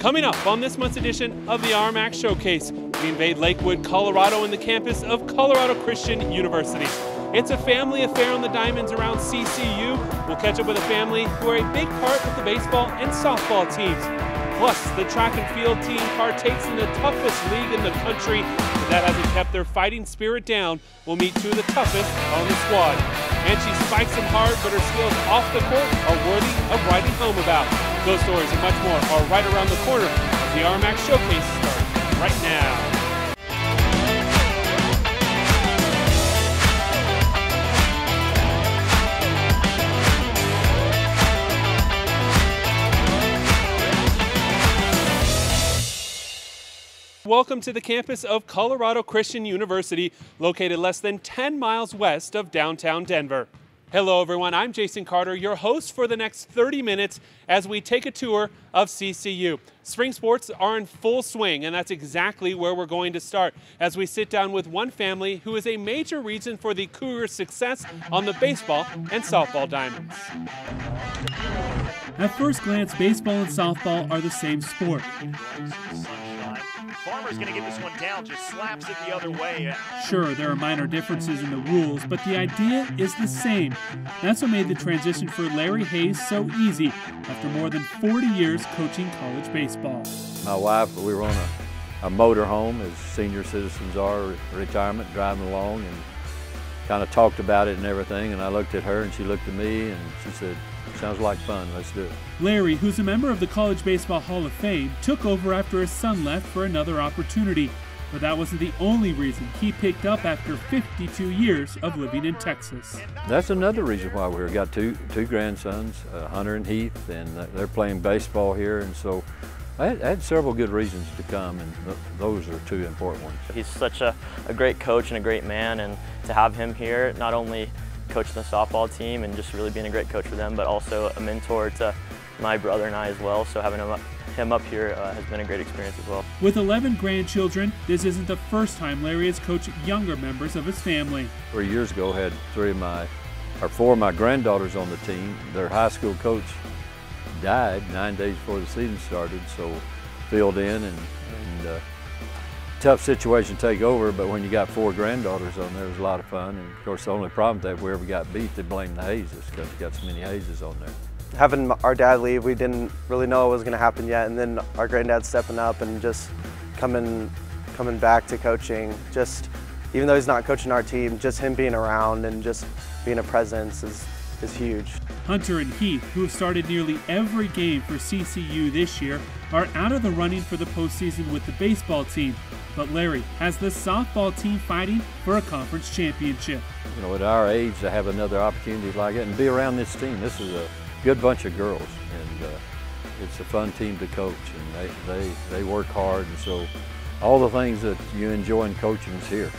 Coming up on this month's edition of the RMAC Showcase, we invade Lakewood, Colorado in the campus of Colorado Christian University. It's a family affair on the diamonds around CCU. We'll catch up with a family who are a big part of the baseball and softball teams. Plus, the track and field team partakes in the toughest league in the country. But that hasn't kept their fighting spirit down. We'll meet two of the toughest on the squad. And she spikes them hard, but her skills off the court are worthy of writing home about. Those stories and much more are right around the corner. The RMAC Showcase starts right now. Welcome to the campus of Colorado Christian University, located less than 10 miles west of downtown Denver. Hello, everyone. I'm Jason Carter, your host for the next 30 minutes as we take a tour of CCU. Spring sports are in full swing, and that's exactly where we're going to start as we sit down with one family who is a major reason for the Cougars' success on the baseball and softball diamonds. At first glance, baseball and softball are the same sport. Farmer's going to get this one down, just slaps it the other way. Sure, there are minor differences in the rules, but the idea is the same. That's what made the transition for Larry Hays so easy after more than 40 years coaching college baseball. My wife, we were on a, a motor home, as senior citizens are, retirement, driving along, and kind of talked about it and everything. And I looked at her, and she looked at me, and she said, Sounds like fun. Let's do it. Larry, who's a member of the College Baseball Hall of Fame, took over after his son left for another opportunity. But that wasn't the only reason he picked up after 52 years of living in Texas. That's another reason why we've got two two grandsons, uh, Hunter and Heath, and they're playing baseball here, and so I had, I had, several good reasons to come, and th those are two important ones. He's such a, a great coach and a great man, and to have him here, not only coaching the softball team and just really being a great coach for them, but also a mentor to my brother and I as well. So having him up, him up here uh, has been a great experience as well. With 11 grandchildren, this isn't the first time Larry has coached younger members of his family. Three years ago, I had three of my, or four of my granddaughters on the team. Their high school coach died nine days before the season started, so filled in and, and uh, tough situation to take over, but when you got four granddaughters on there, it was a lot of fun. And of course, the only problem that we ever got beat, they blamed the hazes because we got so many hazes on there. Having our dad leave, we didn't really know what was going to happen yet, and then our granddad stepping up and just coming, coming back to coaching. Just even though he's not coaching our team, just him being around and just being a presence is is huge. Hunter and Heath, who have started nearly every game for CCU this year, are out of the running for the postseason with the baseball team. But Larry has the softball team fighting for a conference championship. You know, at our age, to have another opportunity like it and be around this team, this is a good bunch of girls, and uh, it's a fun team to coach, and they, they, they work hard, and so all the things that you enjoy in coaching is here.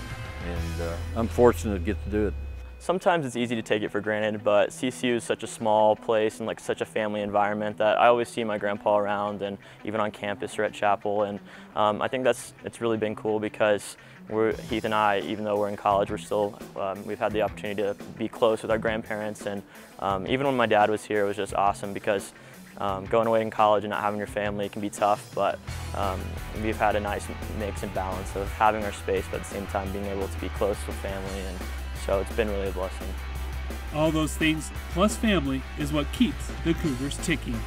And uh, I'm fortunate to get to do it sometimes it's easy to take it for granted, but CCU is such a small place and like such a family environment that I always see my grandpa around and even on campus or at chapel. And um, I think that's it's really been cool because we're, Heath and I, even though we're in college, we're still, um, we've had the opportunity to be close with our grandparents. And um, even when my dad was here, it was just awesome because um, going away in college and not having your family can be tough, but um, we've had a nice mix and balance of having our space, but at the same time being able to be close with family and so it's been really a blessing. All those things, plus family, is what keeps the Cougars ticking.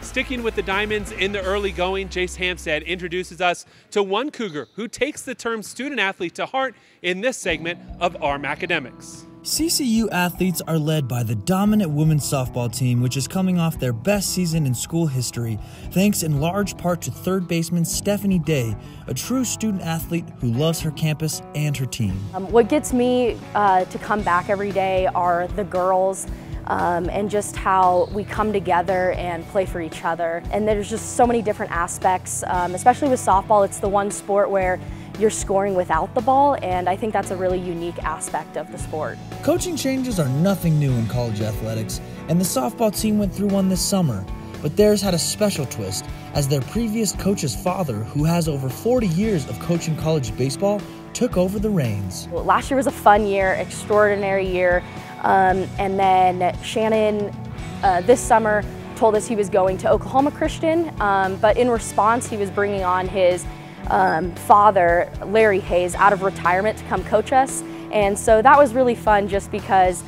Sticking with the Diamonds in the early going, Jace Hampstead introduces us to one Cougar who takes the term student athlete to heart in this segment of RMAcademics. CCU athletes are led by the dominant women's softball team, which is coming off their best season in school history, thanks in large part to third baseman Stephanie Day, a true student athlete who loves her campus and her team. Um, what gets me uh, to come back every day are the girls. Um, and just how we come together and play for each other. And there's just so many different aspects, um, especially with softball. It's the one sport where you're scoring without the ball, and I think that's a really unique aspect of the sport. Coaching changes are nothing new in college athletics, and the softball team went through one this summer. But theirs had a special twist, as their previous coach's father, who has over 40 years of coaching college baseball, took over the reins. Well, last year was a fun year, extraordinary year, um, and then Shannon uh, this summer told us he was going to Oklahoma Christian, um, but in response, he was bringing on his um, father, Larry Hays, out of retirement to come coach us. And so that was really fun just because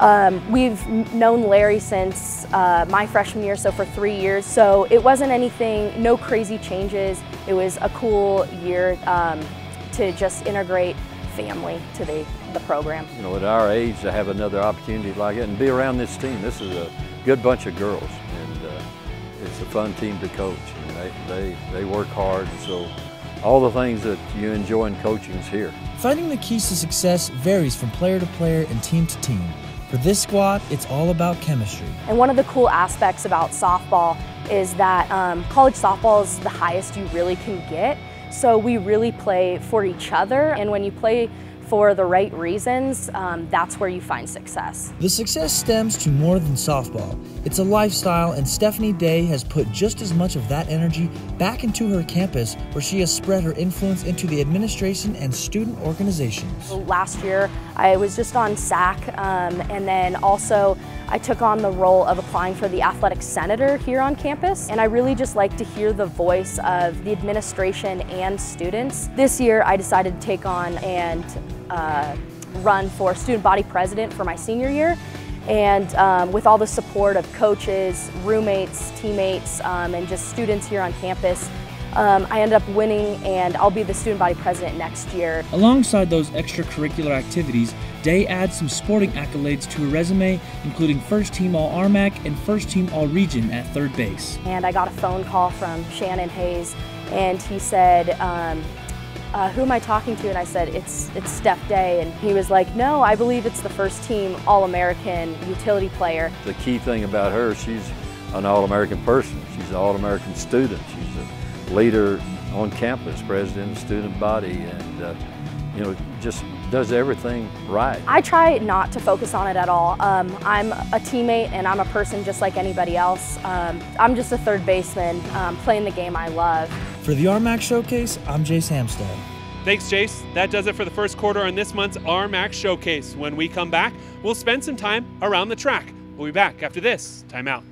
um, we've known Larry since uh, my freshman year, so for three years. So it wasn't anything, no crazy changes. It was a cool year um, to just integrate family to the, the program. You know, at our age to have another opportunity like it and be around this team. This is a good bunch of girls and uh, it's a fun team to coach. And they, they, they work hard so all the things that you enjoy in coaching is here. Finding the keys to success varies from player to player and team to team. For this squad, it's all about chemistry. And one of the cool aspects about softball is that um, college softball is the highest you really can get. So we really play for each other. And when you play for the right reasons, um, that's where you find success. The success stems to more than softball. It's a lifestyle, and Stephanie Day has put just as much of that energy back into her campus, where she has spread her influence into the administration and student organizations. Last year, I was just on SAC, um, and then also I took on the role of applying for the athletic senator here on campus, and I really just like to hear the voice of the administration and students. This year, I decided to take on and uh, run for student body president for my senior year. And um, with all the support of coaches, roommates, teammates, um, and just students here on campus, um, I ended up winning and I'll be the student body president next year. Alongside those extracurricular activities, Day adds some sporting accolades to her resume, including first team All RMAC and first team All Region at third base. And I got a phone call from Shannon Hays and he said, um, uh, who am I talking to? And I said, it's, it's Steph Day. And he was like, no, I believe it's the first team All-American utility player. The key thing about her, she's an All-American person. She's an All-American student. She's a leader on campus, president of the student body, and uh, you know, just does everything right. I try not to focus on it at all. Um, I'm a teammate and I'm a person just like anybody else. Um, I'm just a third baseman um, playing the game I love. For the RMAC Showcase, I'm Jace Hamstead. Thanks, Jace. That does it for the first quarter on this month's RMAC Showcase. When we come back, we'll spend some time around the track. We'll be back after this timeout.